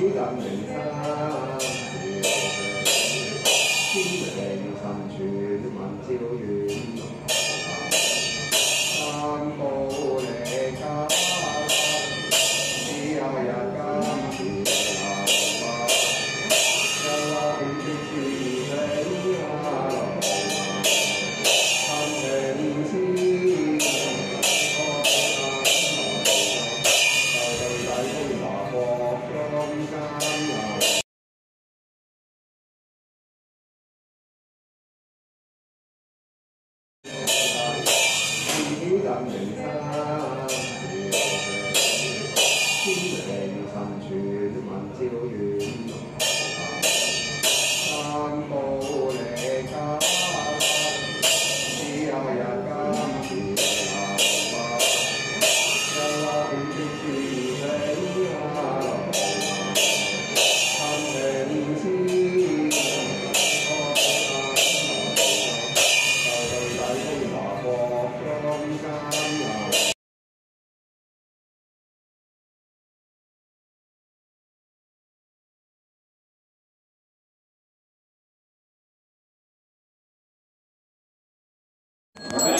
chỉ cần mình xa 自己干，自己干。Amen.